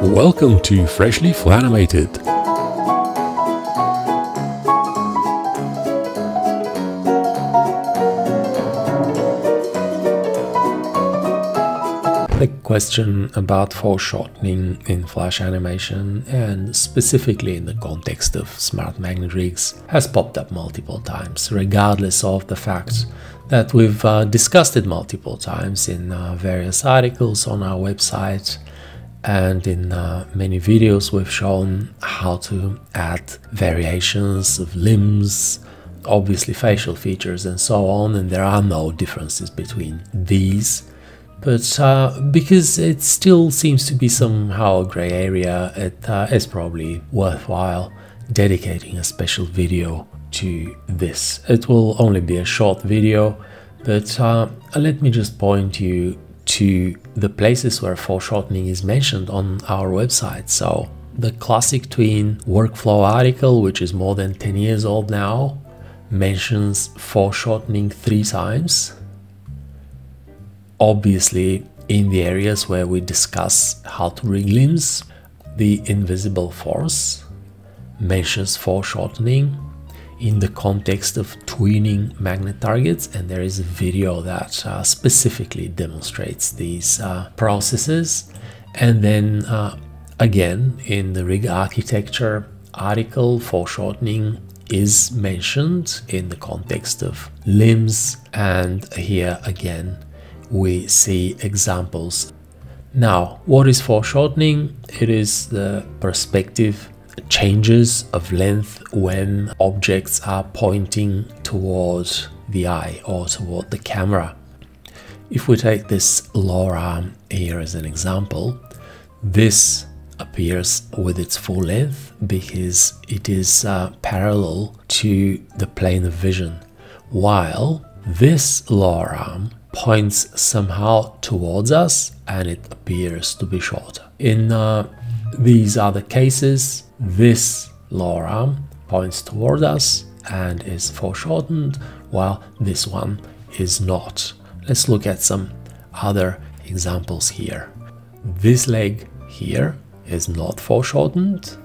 Welcome to Freshly Flanimated. Question about foreshortening in Flash animation and specifically in the context of smart magnet rigs has popped up multiple times, regardless of the fact that we've uh, discussed it multiple times in uh, various articles on our website and in uh, many videos we've shown how to add variations of limbs obviously facial features and so on and there are no differences between these but uh, because it still seems to be somehow a gray area, it uh, is probably worthwhile dedicating a special video to this. It will only be a short video, but uh, let me just point you to the places where foreshortening is mentioned on our website. So the classic tween workflow article, which is more than 10 years old now, mentions foreshortening three times obviously in the areas where we discuss how to rig limbs, the invisible force mentions foreshortening in the context of tweening magnet targets and there is a video that uh, specifically demonstrates these uh, processes. And then uh, again in the rig architecture article foreshortening is mentioned in the context of limbs. And here again we see examples. Now, what is foreshortening? It is the perspective changes of length when objects are pointing towards the eye or toward the camera. If we take this lower arm here as an example, this appears with its full length because it is uh, parallel to the plane of vision, while this lower arm points somehow towards us and it appears to be shorter. In uh, these other cases, this lower arm points toward us and is foreshortened, while this one is not. Let's look at some other examples here. This leg here is not foreshortened,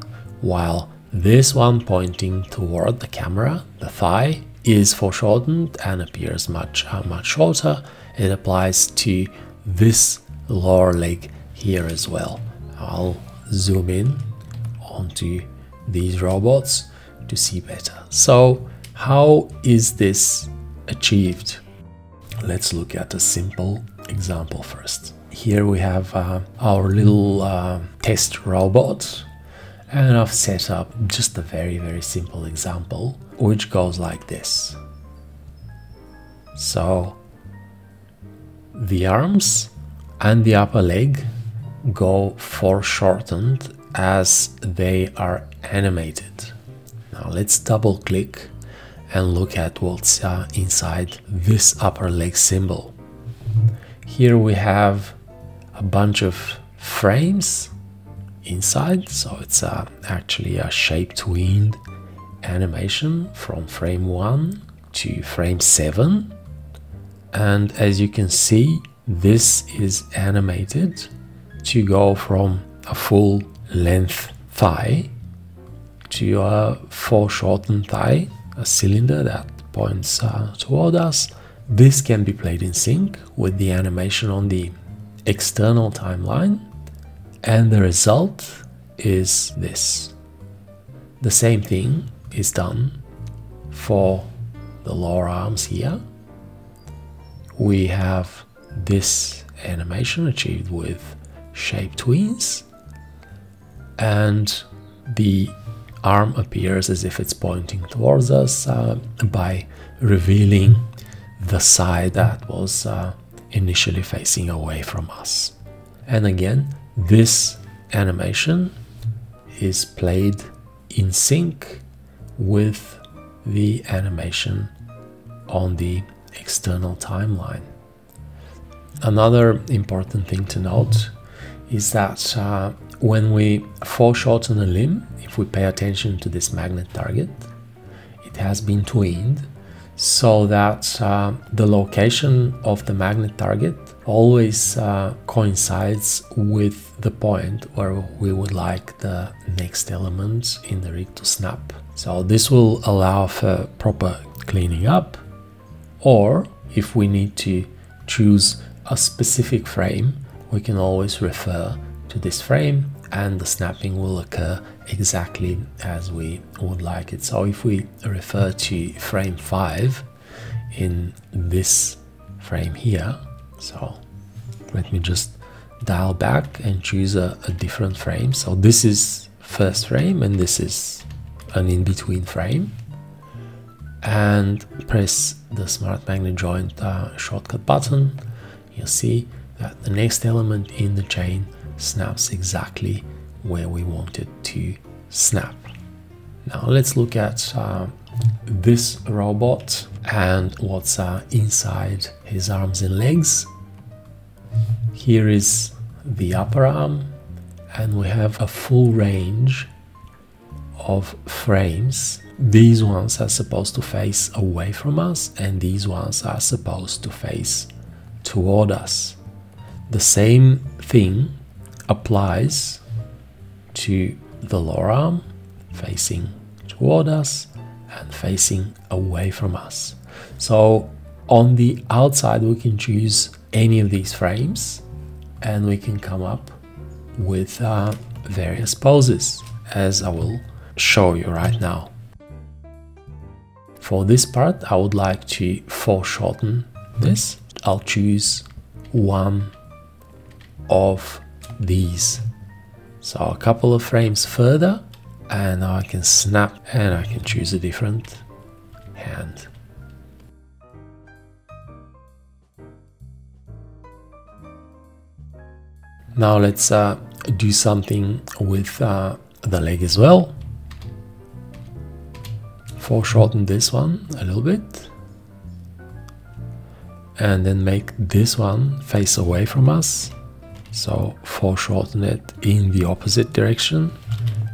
while this one pointing toward the camera, the thigh, is foreshortened and appears much uh, much shorter. It applies to this lower leg here as well. I'll zoom in onto these robots to see better. So how is this achieved? Let's look at a simple example first. Here we have uh, our little uh, test robot and I've set up just a very very simple example which goes like this. So the arms and the upper leg go foreshortened as they are animated. Now let's double click and look at what's uh, inside this upper leg symbol. Here we have a bunch of frames inside, so it's uh, actually a shape tweened animation from frame 1 to frame 7 and as you can see this is animated to go from a full length thigh to a foreshortened thigh a cylinder that points uh, toward us. This can be played in sync with the animation on the external timeline and the result is this the same thing is done for the lower arms here. We have this animation achieved with shape tweens and the arm appears as if it's pointing towards us uh, by revealing the side that was uh, initially facing away from us. And again, this animation is played in sync with the animation on the external timeline. Another important thing to note is that uh, when we foreshorten a limb, if we pay attention to this magnet target, it has been tweened so that uh, the location of the magnet target always uh, coincides with the point where we would like the next element in the rig to snap. So this will allow for proper cleaning up or if we need to choose a specific frame we can always refer to this frame and the snapping will occur exactly as we would like it. So if we refer to frame 5 in this frame here, so let me just dial back and choose a, a different frame. So this is first frame and this is an in-between frame and press the smart magnet joint uh, shortcut button you'll see that the next element in the chain snaps exactly where we want it to snap. Now let's look at uh, this robot and what's uh, inside his arms and legs. Here is the upper arm and we have a full range of frames. These ones are supposed to face away from us and these ones are supposed to face toward us. The same thing applies to the lower arm facing toward us and facing away from us. So on the outside we can choose any of these frames and we can come up with uh, various poses as I will show you right now. For this part I would like to foreshorten this. I'll choose one of these so a couple of frames further and now I can snap and I can choose a different hand. Now let's uh, do something with uh, the leg as well. Foreshorten this one a little bit. And then make this one face away from us so foreshorten it in the opposite direction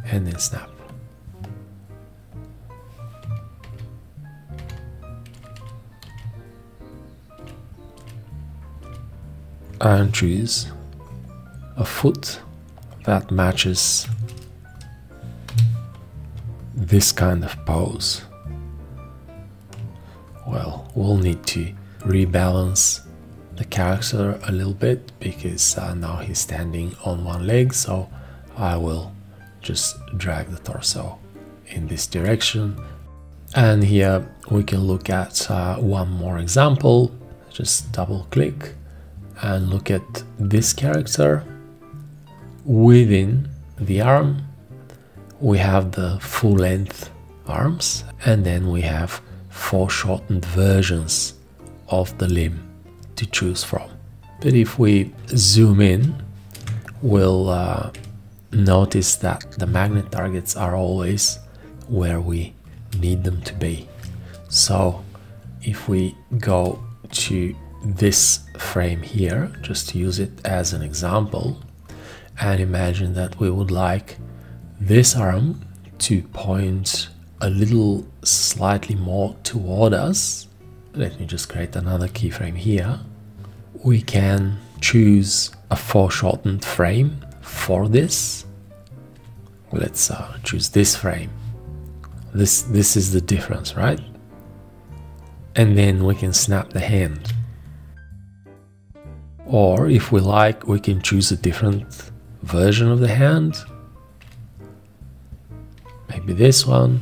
and then snap. And choose a foot that matches this kind of pose. Well, we'll need to rebalance the character a little bit because uh, now he's standing on one leg so I will just drag the torso in this direction. And here we can look at uh, one more example. Just double click and look at this character within the arm we have the full length arms and then we have foreshortened versions of the limb to choose from. But if we zoom in, we'll uh, notice that the magnet targets are always where we need them to be. So if we go to this frame here, just to use it as an example, and imagine that we would like this arm to point a little slightly more toward us. Let me just create another keyframe here we can choose a foreshortened frame for this. Let's uh, choose this frame. This, this is the difference, right? And then we can snap the hand. Or if we like, we can choose a different version of the hand. Maybe this one.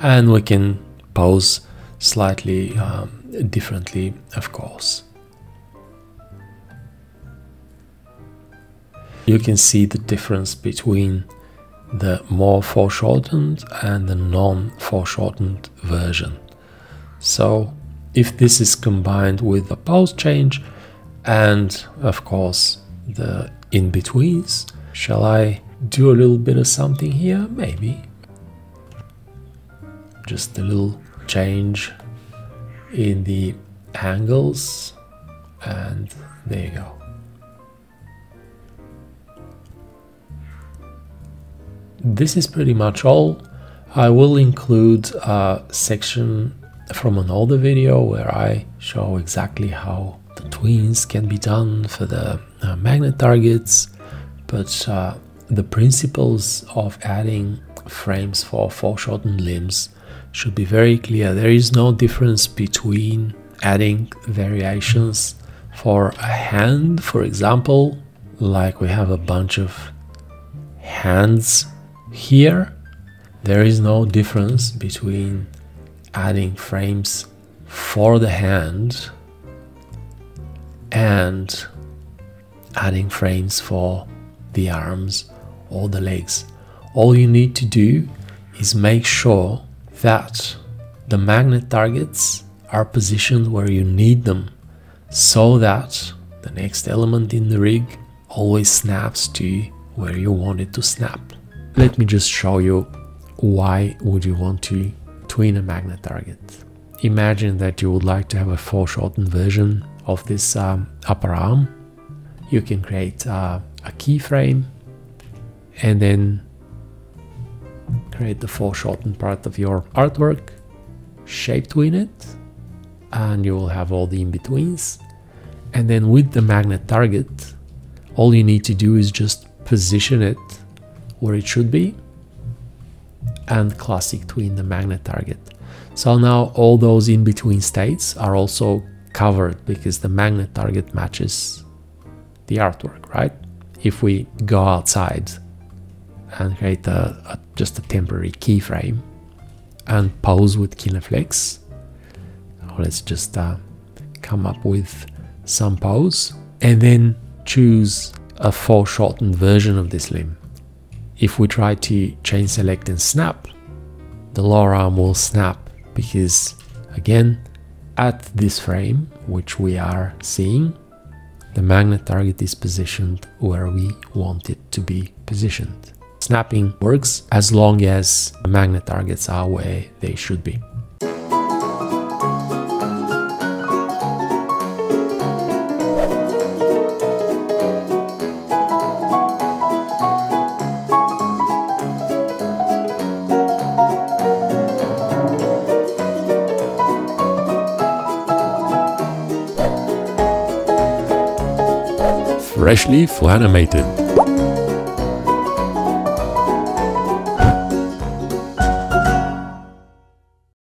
And we can pose slightly um, differently, of course. You can see the difference between the more foreshortened and the non-foreshortened version. So if this is combined with the pose change and of course the in-betweens, shall I do a little bit of something here? Maybe. Just a little change in the angles and there you go. This is pretty much all. I will include a section from an older video where I show exactly how tweens can be done for the uh, magnet targets, but uh, the principles of adding frames for foreshortened limbs should be very clear. There is no difference between adding variations for a hand, for example, like we have a bunch of hands here. There is no difference between adding frames for the hand and adding frames for the arms or the legs. All you need to do is make sure that the magnet targets are positioned where you need them so that the next element in the rig always snaps to where you want it to snap. Let me just show you why would you want to tween a magnet target. Imagine that you would like to have a foreshortened version of this um, upper arm. You can create uh, a keyframe and then create the foreshortened part of your artwork, shape tween it, and you will have all the in-betweens. And then with the magnet target, all you need to do is just position it where it should be and classic tween the magnet target. So now all those in-between states are also covered because the magnet target matches the artwork, right? If we go outside and create a, a just a temporary keyframe and pose with Kineflex, let's just uh, come up with some pose and then choose a foreshortened version of this limb. If we try to chain select and snap, the lower arm will snap because again, at this frame, which we are seeing, the magnet target is positioned where we want it to be positioned. Snapping works as long as the magnet targets are where they should be. Freshly flanimated.